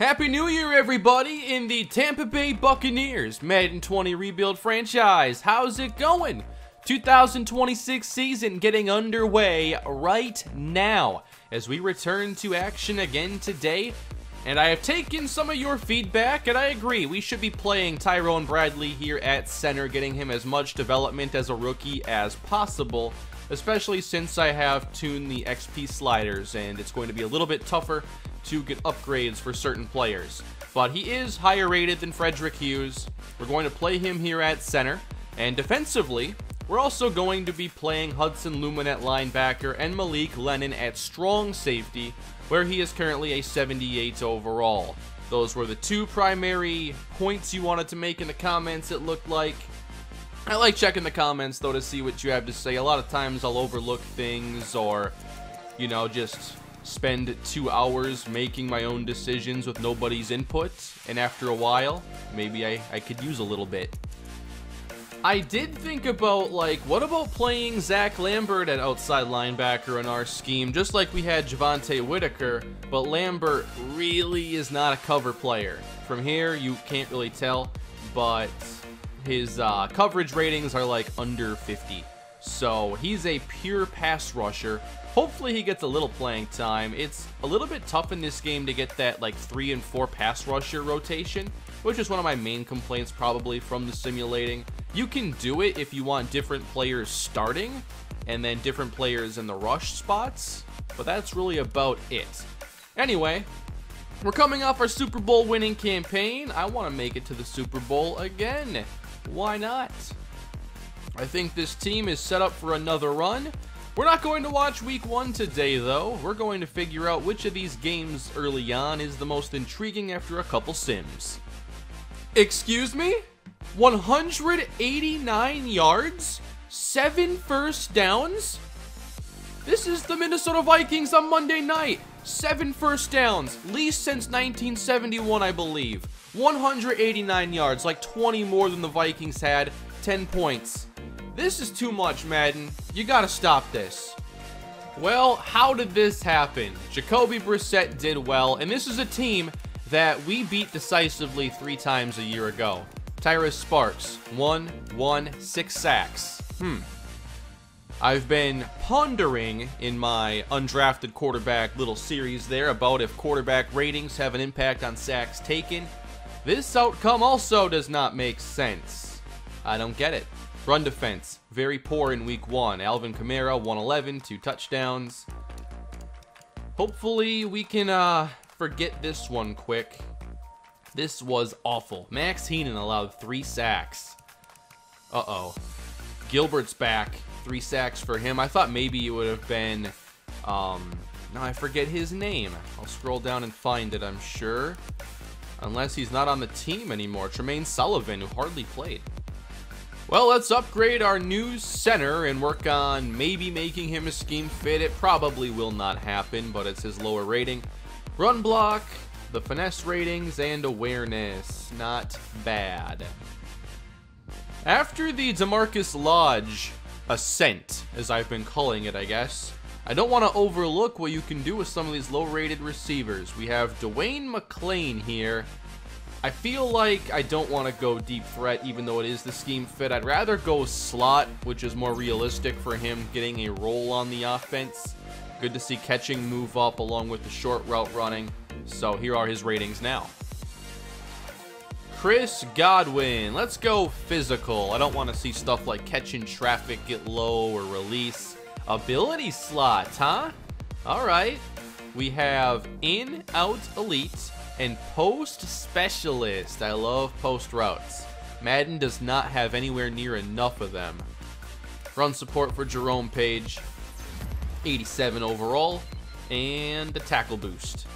Happy New Year, everybody, in the Tampa Bay Buccaneers Madden 20 Rebuild franchise. How's it going? 2026 season getting underway right now as we return to action again today. And I have taken some of your feedback, and I agree, we should be playing Tyrone Bradley here at center, getting him as much development as a rookie as possible, especially since I have tuned the XP sliders, and it's going to be a little bit tougher to get upgrades for certain players. But he is higher rated than Frederick Hughes. We're going to play him here at center. And defensively, we're also going to be playing Hudson Lumen at linebacker and Malik Lennon at strong safety, where he is currently a 78 overall. Those were the two primary points you wanted to make in the comments, it looked like. I like checking the comments, though, to see what you have to say. A lot of times I'll overlook things or, you know, just spend two hours making my own decisions with nobody's input, and after a while, maybe I, I could use a little bit. I did think about, like, what about playing Zach Lambert at outside linebacker in our scheme, just like we had Javante Whitaker, but Lambert really is not a cover player. From here, you can't really tell, but his uh, coverage ratings are like under 50. So he's a pure pass rusher Hopefully he gets a little playing time. It's a little bit tough in this game to get that like 3 and 4 pass rusher rotation, which is one of my main complaints probably from the simulating. You can do it if you want different players starting and then different players in the rush spots, but that's really about it. Anyway, we're coming off our Super Bowl winning campaign. I want to make it to the Super Bowl again. Why not? I think this team is set up for another run. We're not going to watch week one today, though. We're going to figure out which of these games early on is the most intriguing after a couple sims. Excuse me? 189 yards? 7 first downs? This is the Minnesota Vikings on Monday night. 7 first downs, least since 1971, I believe. 189 yards, like 20 more than the Vikings had, 10 points. This is too much, Madden. You gotta stop this. Well, how did this happen? Jacoby Brissett did well, and this is a team that we beat decisively three times a year ago. Tyrus Sparks, one, one, six sacks. Hmm. I've been pondering in my undrafted quarterback little series there about if quarterback ratings have an impact on sacks taken. This outcome also does not make sense. I don't get it. Run defense, very poor in week one. Alvin Kamara, 111, two touchdowns. Hopefully we can uh, forget this one quick. This was awful. Max Heenan allowed three sacks. Uh-oh. Gilbert's back. Three sacks for him. I thought maybe it would have been... Um, now I forget his name. I'll scroll down and find it, I'm sure. Unless he's not on the team anymore. Tremaine Sullivan, who hardly played. Well, let's upgrade our new center and work on maybe making him a scheme fit. It probably will not happen, but it's his lower rating. Run block, the finesse ratings, and awareness. Not bad. After the Demarcus Lodge ascent, as I've been calling it, I guess, I don't want to overlook what you can do with some of these low-rated receivers. We have Dwayne McClain here, I feel like I don't want to go deep threat, even though it is the scheme fit. I'd rather go slot, which is more realistic for him getting a role on the offense. Good to see catching move up along with the short route running. So here are his ratings now. Chris Godwin. Let's go physical. I don't want to see stuff like catching traffic get low or release. Ability slot, huh? All right. We have in, out, elite, and Post Specialist. I love post routes. Madden does not have anywhere near enough of them. Run support for Jerome Page. 87 overall. And the tackle boost.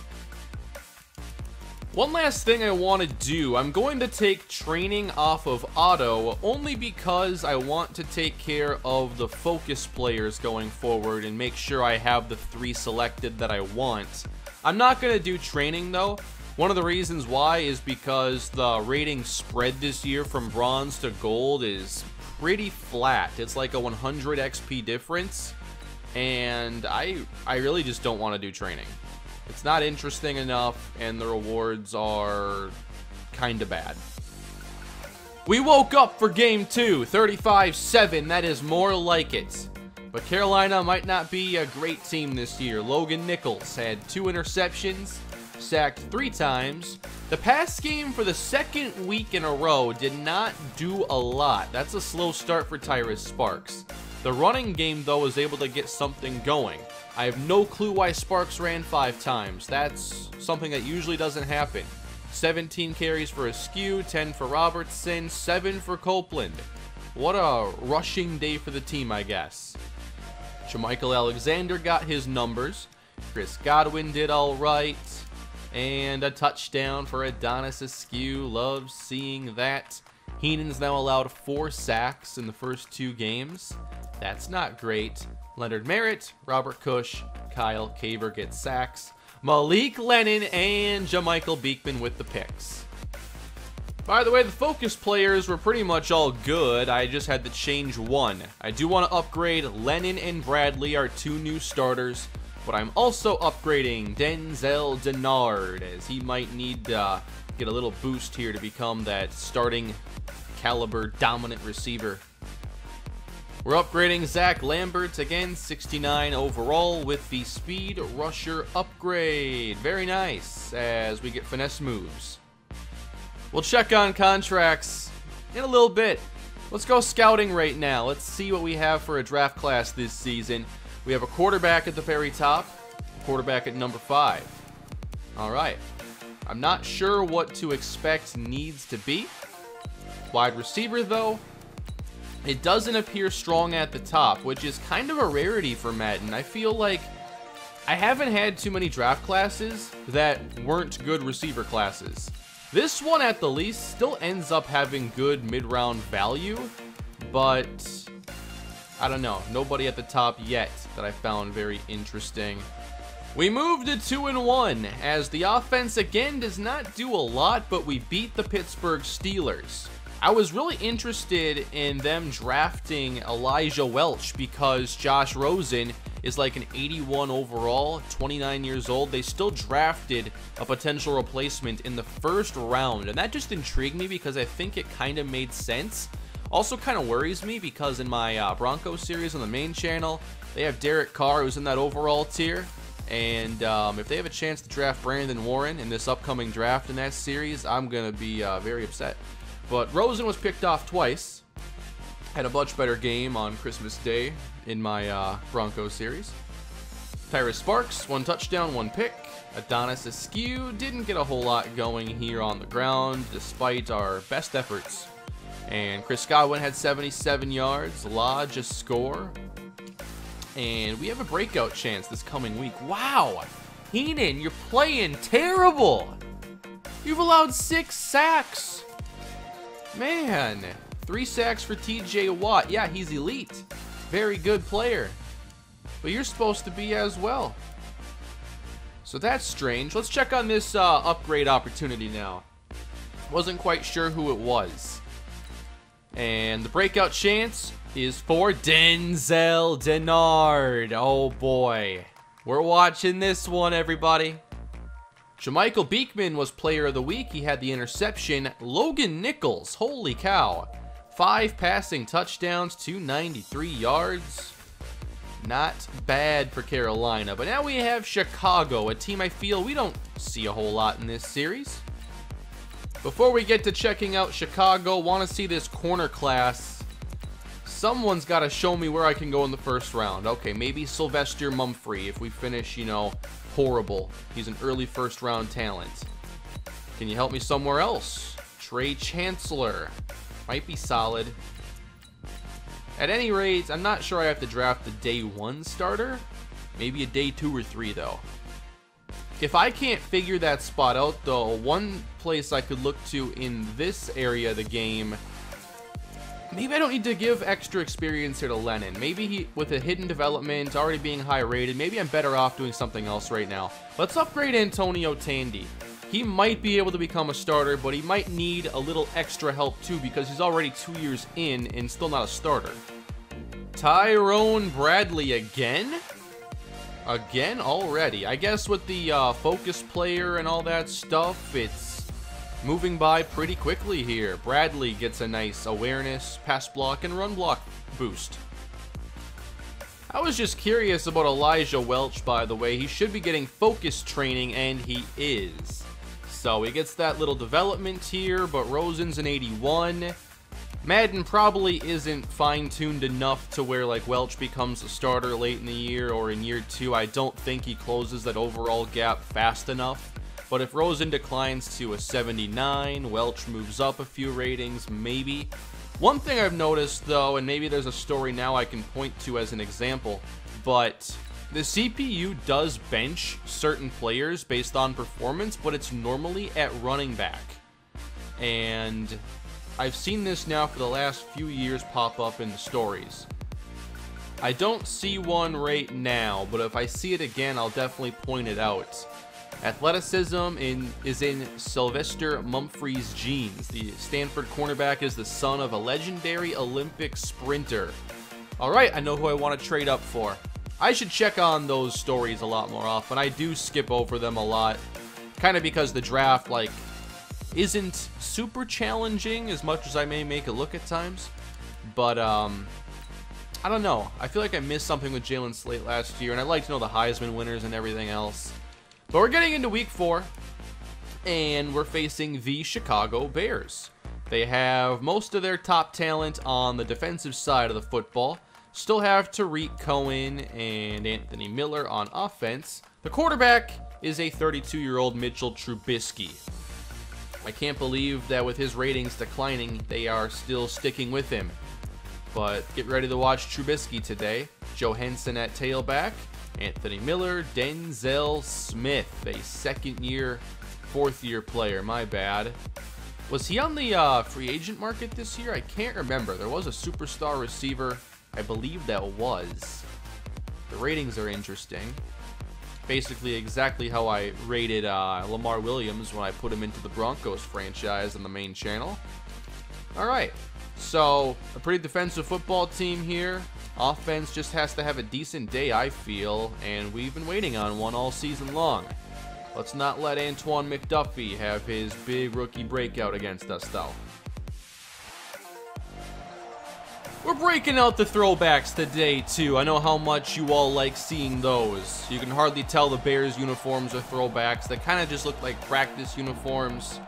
One last thing I want to do, I'm going to take training off of auto only because I want to take care of the focus players going forward and make sure I have the three selected that I want. I'm not going to do training though, one of the reasons why is because the rating spread this year from bronze to gold is pretty flat. It's like a 100 XP difference, and I I really just don't want to do training. It's not interesting enough, and the rewards are kind of bad. We woke up for game two, 35-7. That is more like it. But Carolina might not be a great team this year. Logan Nichols had two interceptions, sacked three times. The pass game for the second week in a row did not do a lot. That's a slow start for Tyrus Sparks. The running game, though, was able to get something going. I have no clue why Sparks ran five times. That's something that usually doesn't happen. 17 carries for Askew, 10 for Robertson, 7 for Copeland. What a rushing day for the team, I guess. Michael Alexander got his numbers. Chris Godwin did all right. And a touchdown for Adonis Askew. Love seeing that. Heenan's now allowed four sacks in the first two games. That's not great. Leonard Merritt, Robert Cush, Kyle Caver get sacks. Malik Lennon and Jamichael Beekman with the picks. By the way, the focus players were pretty much all good. I just had to change one. I do want to upgrade Lennon and Bradley, our two new starters, but I'm also upgrading Denzel Denard, as he might need to uh, get a little boost here to become that starting caliber dominant receiver we're upgrading Zach Lambert, again 69 overall with the Speed Rusher upgrade. Very nice as we get finesse moves. We'll check on contracts in a little bit. Let's go scouting right now. Let's see what we have for a draft class this season. We have a quarterback at the very top, quarterback at number five. All right. I'm not sure what to expect needs to be. Wide receiver, though, it doesn't appear strong at the top, which is kind of a rarity for Madden. I feel like I haven't had too many draft classes that weren't good receiver classes. This one, at the least, still ends up having good mid-round value, but I don't know. Nobody at the top yet that I found very interesting. We moved to 2 and 1 as the offense again does not do a lot, but we beat the Pittsburgh Steelers. I was really interested in them drafting Elijah Welch because Josh Rosen is like an 81 overall, 29 years old. They still drafted a potential replacement in the first round, and that just intrigued me because I think it kind of made sense. Also kind of worries me because in my uh, Bronco series on the main channel, they have Derek Carr who's in that overall tier. And um, if they have a chance to draft Brandon Warren in this upcoming draft in that series, I'm going to be uh, very upset. But Rosen was picked off twice. Had a much better game on Christmas Day in my uh, Broncos series. Tyrus Sparks, one touchdown, one pick. Adonis Askew didn't get a whole lot going here on the ground despite our best efforts. And Chris Godwin had 77 yards. Lodge a score. And we have a breakout chance this coming week. Wow! Heenan, you're playing terrible! You've allowed six sacks! Man, three sacks for TJ Watt. Yeah, he's elite. Very good player. But you're supposed to be as well. So that's strange. Let's check on this uh, upgrade opportunity now. Wasn't quite sure who it was. And the breakout chance is for Denzel Denard. Oh boy. We're watching this one, everybody. Jamichael Beekman was player of the week. He had the interception. Logan Nichols, holy cow. Five passing touchdowns, 293 yards. Not bad for Carolina. But now we have Chicago, a team I feel we don't see a whole lot in this series. Before we get to checking out Chicago, want to see this corner class. Someone's got to show me where I can go in the first round. Okay, maybe Sylvester Mumphrey if we finish, you know, horrible. He's an early first round talent. Can you help me somewhere else? Trey Chancellor. Might be solid. At any rate, I'm not sure I have to draft the day one starter. Maybe a day two or three, though. If I can't figure that spot out, though, one place I could look to in this area of the game Maybe I don't need to give extra experience here to Lennon. Maybe he, with a hidden development, already being high rated, maybe I'm better off doing something else right now. Let's upgrade Antonio Tandy. He might be able to become a starter, but he might need a little extra help too because he's already two years in and still not a starter. Tyrone Bradley again? Again already. I guess with the uh, focus player and all that stuff, it's moving by pretty quickly here. Bradley gets a nice awareness, pass block, and run block boost. I was just curious about Elijah Welch, by the way. He should be getting focus training, and he is. So he gets that little development here, but Rosen's an 81. Madden probably isn't fine-tuned enough to where like Welch becomes a starter late in the year or in year two. I don't think he closes that overall gap fast enough. But if Rosen declines to a 79, Welch moves up a few ratings, maybe. One thing I've noticed though, and maybe there's a story now I can point to as an example, but the CPU does bench certain players based on performance, but it's normally at running back. And I've seen this now for the last few years pop up in the stories. I don't see one right now, but if I see it again, I'll definitely point it out. Athleticism in, is in Sylvester Mumphrey's genes. The Stanford cornerback is the son of a legendary Olympic sprinter. Alright, I know who I want to trade up for. I should check on those stories a lot more often. I do skip over them a lot. Kind of because the draft, like, isn't super challenging as much as I may make it look at times. But, um, I don't know. I feel like I missed something with Jalen Slate last year, and I'd like to know the Heisman winners and everything else. But we're getting into week four, and we're facing the Chicago Bears. They have most of their top talent on the defensive side of the football. Still have Tarik Cohen and Anthony Miller on offense. The quarterback is a 32-year-old Mitchell Trubisky. I can't believe that with his ratings declining, they are still sticking with him. But get ready to watch Trubisky today. Joe Henson at tailback. Anthony Miller, Denzel Smith, a second year, fourth year player, my bad. Was he on the uh, free agent market this year? I can't remember. There was a superstar receiver. I believe that was. The ratings are interesting basically exactly how I rated uh, Lamar Williams when I put him into the Broncos franchise on the main channel. All right, so a pretty defensive football team here. Offense just has to have a decent day, I feel, and we've been waiting on one all season long. Let's not let Antoine McDuffie have his big rookie breakout against us, though. We're breaking out the throwbacks today, too. I know how much you all like seeing those. You can hardly tell the Bears uniforms are throwbacks. They kind of just look like practice uniforms.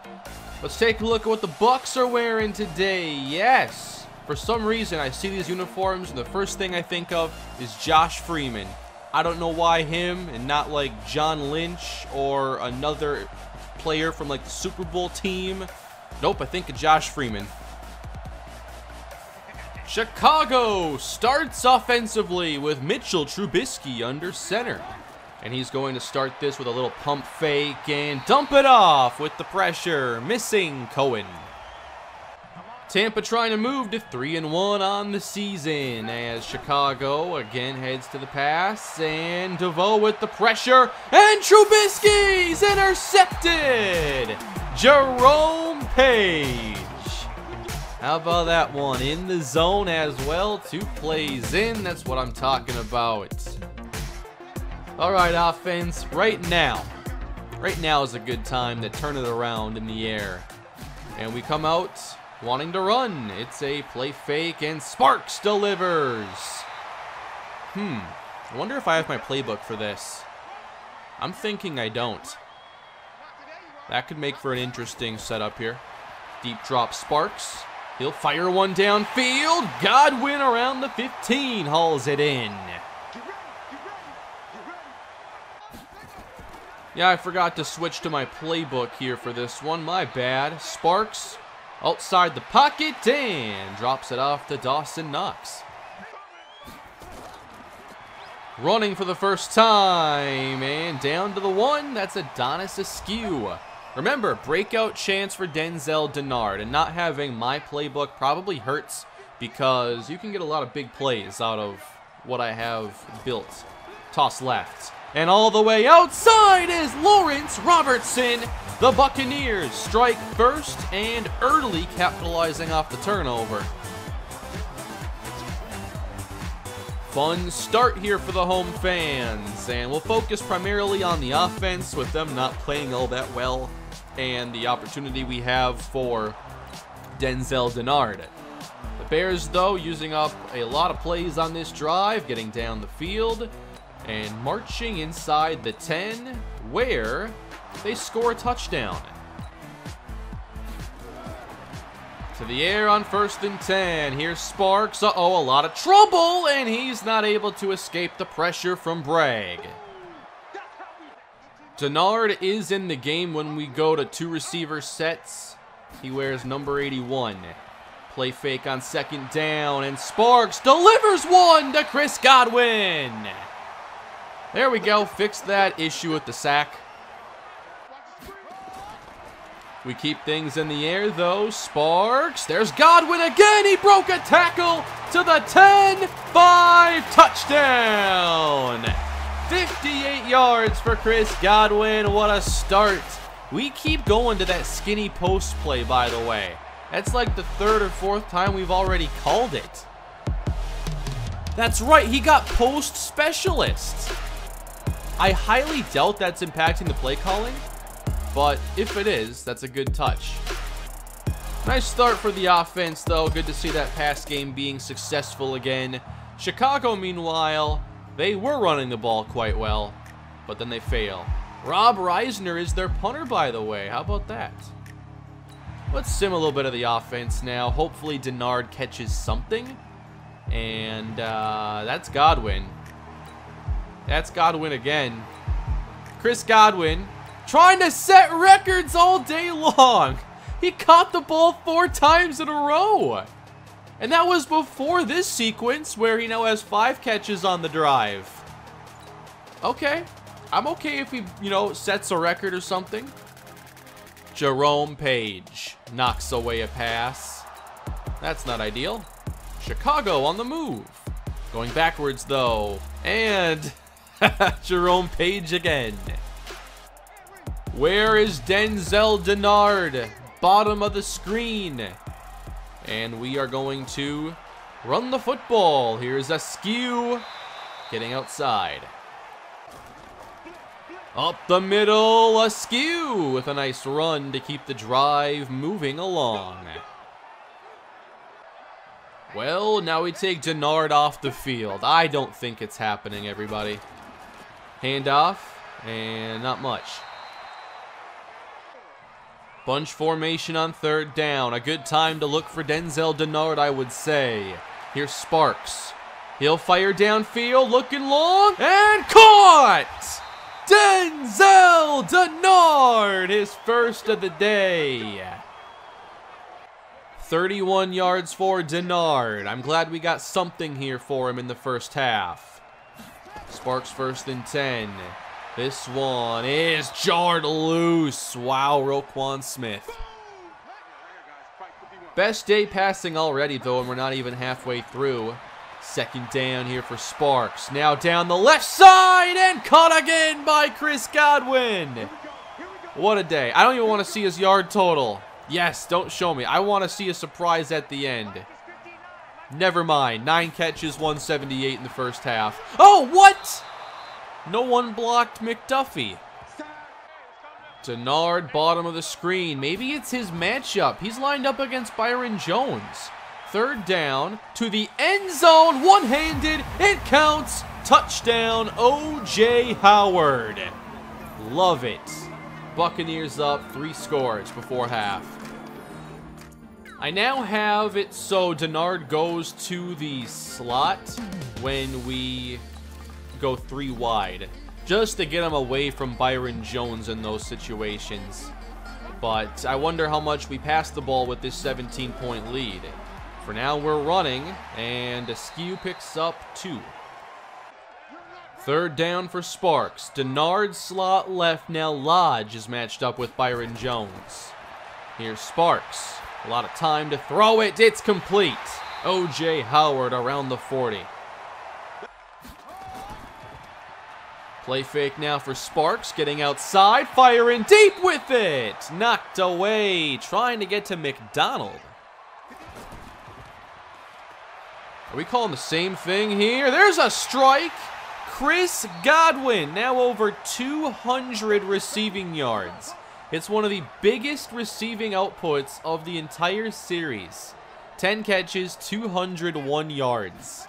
Let's take a look at what the Bucs are wearing today. Yes! For some reason, I see these uniforms, and the first thing I think of is Josh Freeman. I don't know why him and not like John Lynch or another player from like the Super Bowl team. Nope, I think of Josh Freeman. Chicago starts offensively with Mitchell Trubisky under center. And he's going to start this with a little pump fake and dump it off with the pressure, missing Cohen. Tampa trying to move to 3 and 1 on the season as Chicago again heads to the pass and DeVoe with the pressure and Trubisky's intercepted. Jerome Page. How about that one? In the zone as well. Two plays in. That's what I'm talking about. All right, offense. Right now. Right now is a good time to turn it around in the air. And we come out wanting to run. It's a play fake, and Sparks delivers. Hmm. I wonder if I have my playbook for this. I'm thinking I don't. That could make for an interesting setup here. Deep drop Sparks. He'll fire one downfield. Godwin around the 15 hauls it in. Yeah, I forgot to switch to my playbook here for this one. My bad. Sparks outside the pocket and drops it off to Dawson Knox. Running for the first time and down to the one. That's Adonis Askew. Remember, breakout chance for Denzel Denard, and not having my playbook probably hurts because you can get a lot of big plays out of what I have built. Toss left. And all the way outside is Lawrence Robertson. The Buccaneers strike first and early capitalizing off the turnover. Fun start here for the home fans, and we'll focus primarily on the offense with them not playing all that well, and the opportunity we have for Denzel Denard. The Bears, though, using up a lot of plays on this drive, getting down the field, and marching inside the 10, where they score a touchdown. To the air on first and 10. Here's Sparks. Uh-oh, a lot of trouble, and he's not able to escape the pressure from Bragg. Denard is in the game when we go to two receiver sets. He wears number 81. Play fake on second down, and Sparks delivers one to Chris Godwin. There we go, fix that issue with the sack. We keep things in the air, though. Sparks. There's Godwin again. He broke a tackle to the 10 5 touchdown. 58 yards for Chris Godwin. What a start. We keep going to that skinny post play, by the way. That's like the third or fourth time we've already called it. That's right, he got post specialist. I highly doubt that's impacting the play calling, but if it is, that's a good touch. Nice start for the offense, though. Good to see that pass game being successful again. Chicago, meanwhile, they were running the ball quite well, but then they fail. Rob Reisner is their punter, by the way. How about that? Let's sim a little bit of the offense now. Hopefully Denard catches something. And uh, that's Godwin. That's Godwin again. Chris Godwin trying to set records all day long. He caught the ball four times in a row. And that was before this sequence where he now has five catches on the drive. Okay. I'm okay if he, you know, sets a record or something. Jerome Page knocks away a pass. That's not ideal. Chicago on the move. Going backwards, though. And Jerome Page again. Where is Denzel Denard? Bottom of the screen. And we are going to run the football. Here's Askew getting outside. Up the middle, Askew with a nice run to keep the drive moving along. Well, now we take Denard off the field. I don't think it's happening, everybody. Handoff, and not much. Bunch formation on third down. A good time to look for Denzel Denard, I would say. Here's Sparks. He'll fire downfield, looking long, and caught! Denzel Denard, his first of the day. 31 yards for Denard. I'm glad we got something here for him in the first half. Sparks first and 10. This one is jarred loose. Wow, Roquan Smith. Best day passing already, though, and we're not even halfway through. Second down here for Sparks. Now down the left side and caught again by Chris Godwin. What a day. I don't even want to see his yard total. Yes, don't show me. I want to see a surprise at the end. Never mind. Nine catches, 178 in the first half. Oh, what? No one blocked McDuffie. Denard, bottom of the screen. Maybe it's his matchup. He's lined up against Byron Jones. Third down to the end zone. One-handed. It counts. Touchdown, O.J. Howard. Love it. Buccaneers up three scores before half. I now have it so Denard goes to the slot when we go three wide. Just to get him away from Byron Jones in those situations. But I wonder how much we pass the ball with this 17-point lead. For now, we're running, and Askew picks up two. Third down for Sparks. Denard slot left. Now Lodge is matched up with Byron Jones. Here's Sparks. A lot of time to throw it. It's complete. O.J. Howard around the 40. Play fake now for Sparks, getting outside, firing deep with it! Knocked away, trying to get to McDonald. Are we calling the same thing here? There's a strike. Chris Godwin, now over 200 receiving yards. It's one of the biggest receiving outputs of the entire series. 10 catches, 201 yards.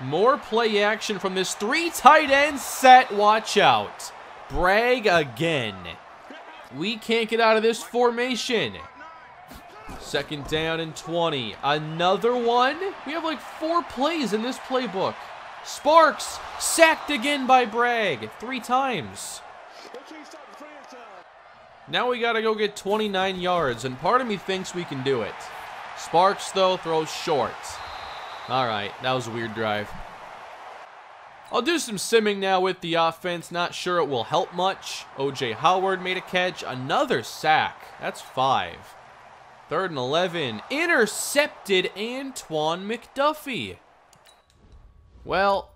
More play action from this three tight end set. Watch out. Bragg again. We can't get out of this formation. Second down and 20. Another one. We have like four plays in this playbook. Sparks sacked again by Bragg three times. Now we gotta go get 29 yards, and part of me thinks we can do it. Sparks, though, throws short. Alright, that was a weird drive. I'll do some simming now with the offense. Not sure it will help much. O.J. Howard made a catch. Another sack. That's five. Third and 11. Intercepted Antoine McDuffie. Well,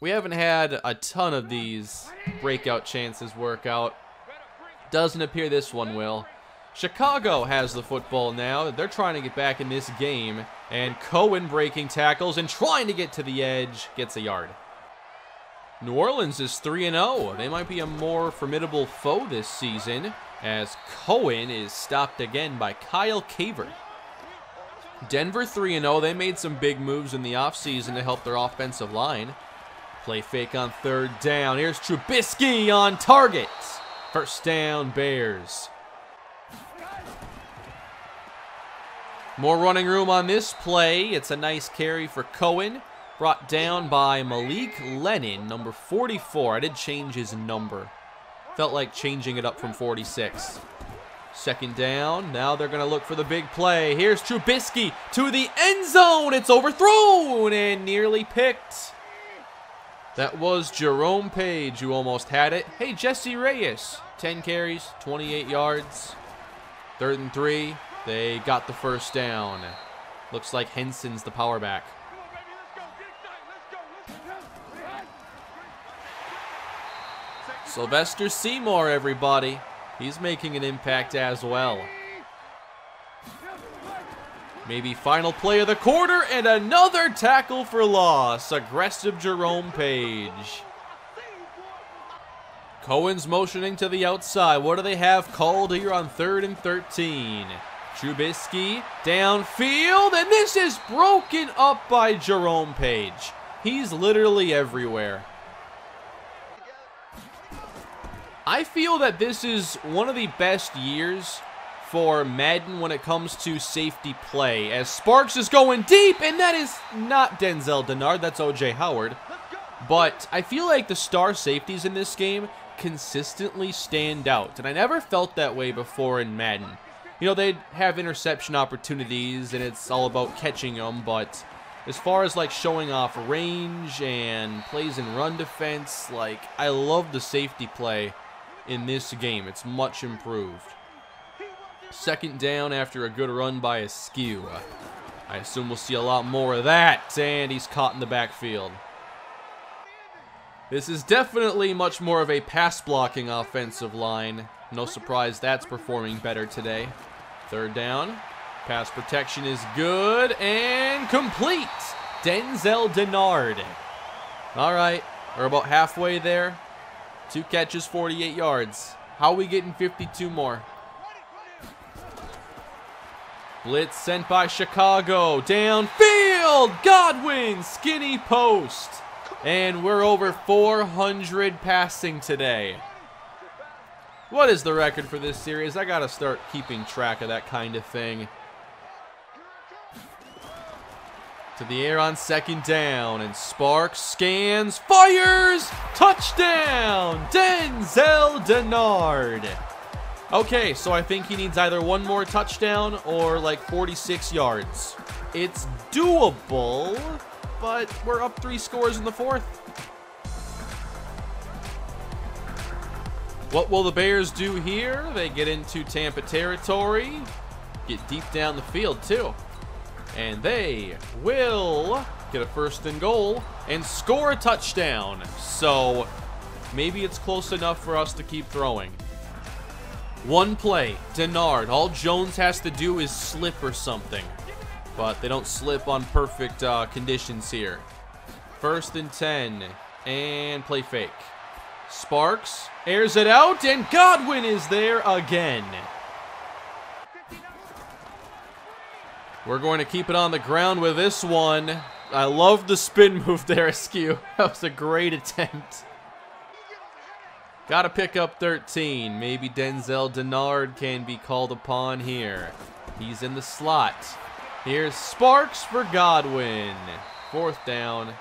we haven't had a ton of these breakout chances work out. Doesn't appear this one will. Chicago has the football now. They're trying to get back in this game. And Cohen breaking tackles and trying to get to the edge. Gets a yard. New Orleans is 3-0. They might be a more formidable foe this season as Cohen is stopped again by Kyle Caver. Denver 3-0. They made some big moves in the offseason to help their offensive line. Play fake on third down. Here's Trubisky on target. First down, Bears. More running room on this play. It's a nice carry for Cohen. Brought down by Malik Lennon, number 44. I did change his number. Felt like changing it up from 46. Second down. Now they're going to look for the big play. Here's Trubisky to the end zone. It's overthrown and nearly picked. That was Jerome Page who almost had it. Hey, Jesse Reyes. 10 carries, 28 yards. Third and three. They got the first down. Looks like Henson's the power back. Sylvester Seymour, everybody. He's making an impact as well. Maybe final play of the quarter and another tackle for loss. Aggressive Jerome Page. Cohen's motioning to the outside. What do they have called here on third and 13? Trubisky downfield, and this is broken up by Jerome Page. He's literally everywhere. I feel that this is one of the best years for Madden when it comes to safety play, as Sparks is going deep, and that is not Denzel Denard, that's O.J. Howard. But I feel like the star safeties in this game consistently stand out, and I never felt that way before in Madden you know, they'd have interception opportunities and it's all about catching them, but as far as like showing off range and plays in run defense, like I love the safety play in this game. It's much improved. Second down after a good run by Askew. I assume we'll see a lot more of that, and he's caught in the backfield. This is definitely much more of a pass blocking offensive line. No surprise that's performing better today. Third down. Pass protection is good and complete. Denzel Denard. All right, we're about halfway there. Two catches, 48 yards. How are we getting 52 more? Blitz sent by Chicago. Downfield. Godwin. Skinny post. And we're over 400 passing today. What is the record for this series? I gotta start keeping track of that kind of thing. To the air on second down, and Sparks scans, fires, touchdown, Denzel Denard. Okay, so I think he needs either one more touchdown or like 46 yards. It's doable, but we're up three scores in the fourth. What will the Bears do here? They get into Tampa territory, get deep down the field too. And they will get a first and goal and score a touchdown. So maybe it's close enough for us to keep throwing. One play, Denard. All Jones has to do is slip or something. but they don't slip on perfect uh, conditions here. First and 10, and play fake. Sparks airs it out, and Godwin is there again. We're going to keep it on the ground with this one. I love the spin move there, Askew. That was a great attempt. Got to pick up 13. Maybe Denzel Denard can be called upon here. He's in the slot. Here's Sparks for Godwin. Fourth down.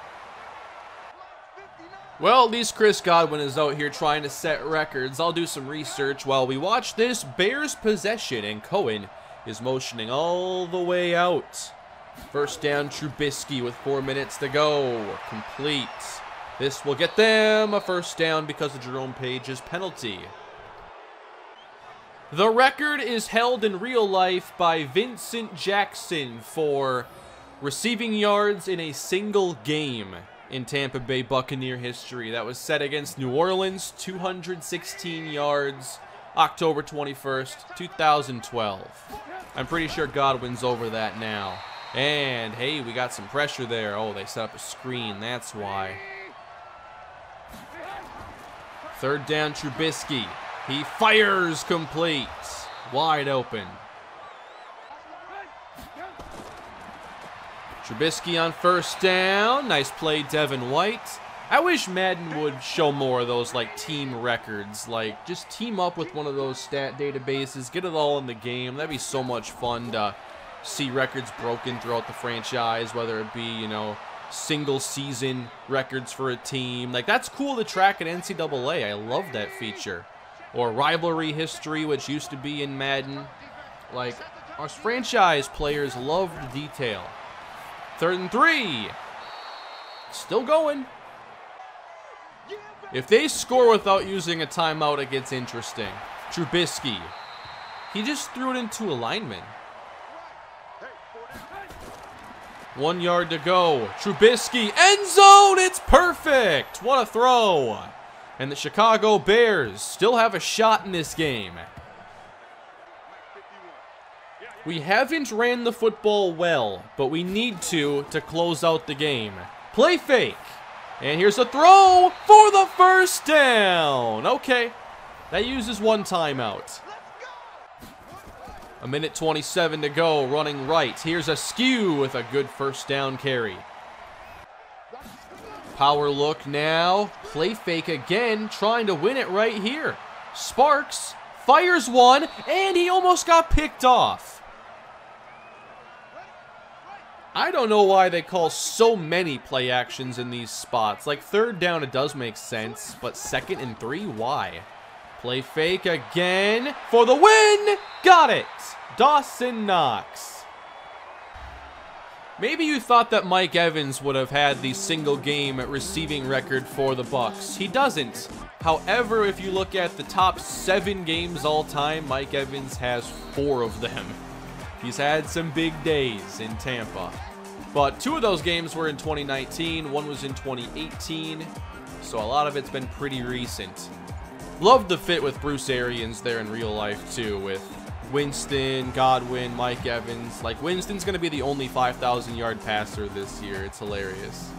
Well, at least Chris Godwin is out here trying to set records. I'll do some research while we watch this Bears possession, and Cohen is motioning all the way out. First down, Trubisky with four minutes to go. Complete. This will get them a first down because of Jerome Page's penalty. The record is held in real life by Vincent Jackson for receiving yards in a single game in Tampa Bay Buccaneer history. That was set against New Orleans, 216 yards, October 21st, 2012. I'm pretty sure Godwin's over that now. And, hey, we got some pressure there. Oh, they set up a screen. That's why. Third down, Trubisky. He fires complete. Wide open. Trubisky on first down. Nice play, Devin White. I wish Madden would show more of those like team records. Like just team up with one of those stat databases, get it all in the game. That'd be so much fun to see records broken throughout the franchise, whether it be, you know, single season records for a team. Like that's cool to track at NCAA. I love that feature. Or rivalry history, which used to be in Madden. Like our franchise players love the detail. Third and three. Still going. If they score without using a timeout, it gets interesting. Trubisky. He just threw it into alignment. One yard to go. Trubisky, end zone, it's perfect. What a throw. And the Chicago Bears still have a shot in this game. We haven't ran the football well, but we need to to close out the game. Play fake. And here's a throw for the first down. Okay, that uses one timeout. A minute 27 to go, running right. Here's Askew with a good first down carry. Power look now. Play fake again, trying to win it right here. Sparks fires one, and he almost got picked off. I don't know why they call so many play actions in these spots. Like third down, it does make sense, but second and three, why? Play fake again for the win. Got it. Dawson Knox. Maybe you thought that Mike Evans would have had the single game receiving record for the Bucs. He doesn't. However, if you look at the top seven games all time, Mike Evans has four of them. He's had some big days in Tampa. But two of those games were in 2019, one was in 2018, so a lot of it's been pretty recent. Love the fit with Bruce Arians there in real life too, with Winston, Godwin, Mike Evans. Like Winston's going to be the only 5,000 yard passer this year. It's hilarious.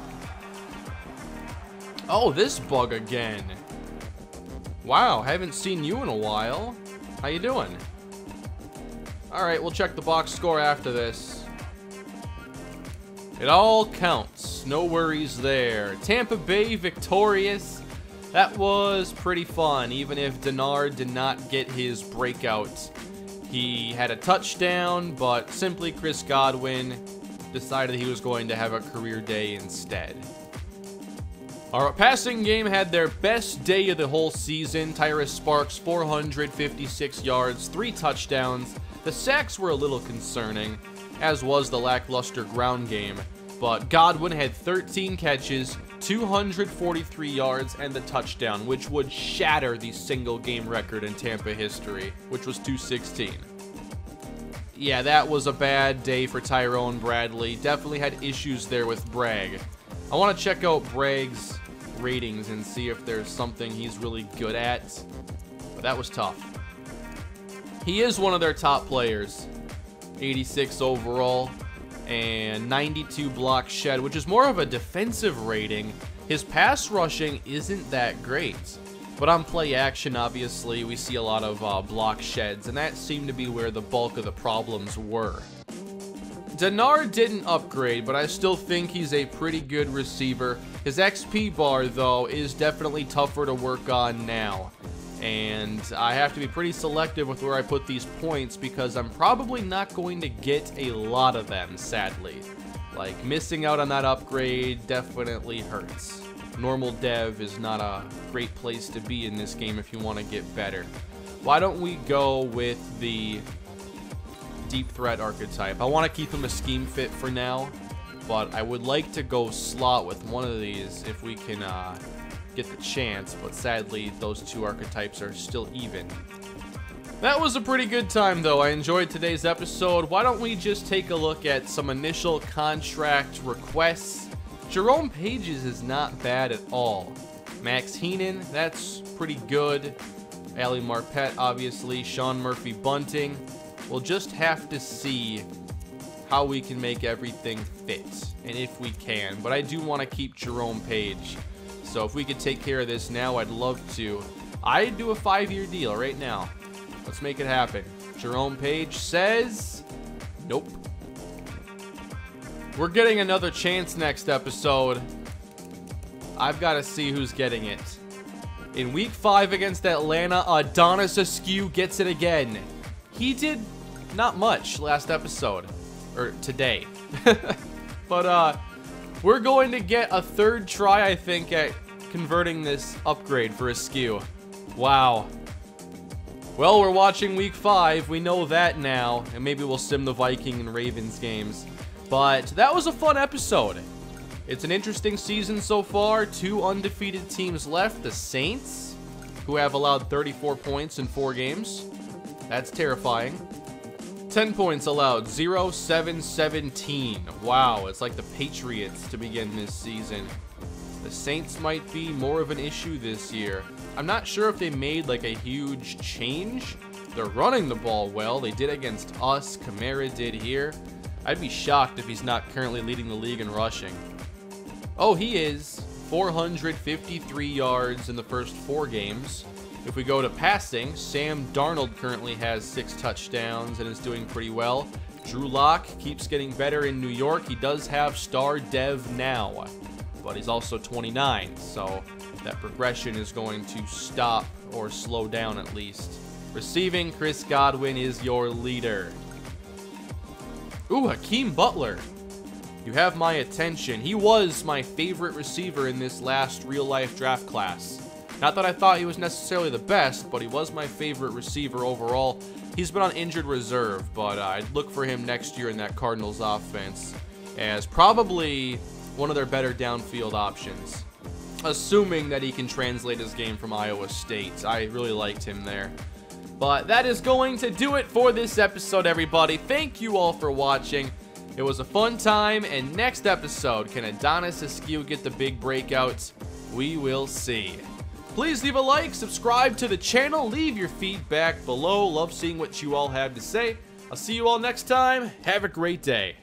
Oh, this bug again. Wow, haven't seen you in a while. How you doing? Alright, we'll check the box score after this. It all counts. No worries there. Tampa Bay victorious. That was pretty fun, even if Denard did not get his breakout. He had a touchdown, but simply Chris Godwin decided he was going to have a career day instead. Our passing game had their best day of the whole season. Tyrus Sparks, 456 yards, three touchdowns, the sacks were a little concerning, as was the lackluster ground game, but Godwin had 13 catches, 243 yards, and the touchdown, which would shatter the single game record in Tampa history, which was 216. Yeah, that was a bad day for Tyrone Bradley. Definitely had issues there with Bragg. I want to check out Bragg's ratings and see if there's something he's really good at, but that was tough. He is one of their top players. 86 overall. And 92 block shed, which is more of a defensive rating. His pass rushing isn't that great. But on play action, obviously, we see a lot of uh, block sheds, and that seemed to be where the bulk of the problems were. Denard didn't upgrade, but I still think he's a pretty good receiver. His XP bar, though, is definitely tougher to work on now. And I have to be pretty selective with where I put these points because I'm probably not going to get a lot of them, sadly. Like, missing out on that upgrade definitely hurts. Normal dev is not a great place to be in this game if you want to get better. Why don't we go with the deep threat archetype. I want to keep him a scheme fit for now, but I would like to go slot with one of these if we can uh, get the chance, but sadly those two archetypes are still even. That was a pretty good time though. I enjoyed today's episode. Why don't we just take a look at some initial contract requests. Jerome Pages is not bad at all. Max Heenan, that's pretty good. Ali Marpet, obviously. Sean Murphy Bunting. We'll just have to see how we can make everything fit, and if we can. But I do want to keep Jerome Page. So if we could take care of this now, I'd love to. I'd do a five-year deal right now. Let's make it happen. Jerome Page says, nope. We're getting another chance next episode. I've got to see who's getting it. In week five against Atlanta, Adonis Askew gets it again. He did not much last episode, or today. but uh, we're going to get a third try, I think, at converting this upgrade for Askew. Wow. Well, we're watching week five. We know that now, and maybe we'll sim the Viking and Ravens games. But that was a fun episode. It's an interesting season so far. Two undefeated teams left. The Saints, who have allowed 34 points in four games. That's terrifying. 10 points allowed, 0, 7, 17. Wow, it's like the Patriots to begin this season. The Saints might be more of an issue this year. I'm not sure if they made like a huge change. They're running the ball well. They did against us. Kamara did here. I'd be shocked if he's not currently leading the league in rushing. Oh, he is. 453 yards in the first four games. If we go to passing, Sam Darnold currently has six touchdowns and is doing pretty well. Drew Lock keeps getting better in New York. He does have star dev now, but he's also 29, so that progression is going to stop or slow down at least. Receiving, Chris Godwin is your leader. Ooh, Hakeem Butler. You have my attention. He was my favorite receiver in this last real-life draft class. Not that I thought he was necessarily the best, but he was my favorite receiver overall. He's been on injured reserve, but uh, I'd look for him next year in that Cardinals offense as probably one of their better downfield options. Assuming that he can translate his game from Iowa State. I really liked him there. But that is going to do it for this episode, everybody. Thank you all for watching. It was a fun time, and next episode, can Adonis Askew get the big breakouts? We will see. Please leave a like, subscribe to the channel, leave your feedback below. Love seeing what you all have to say. I'll see you all next time. Have a great day.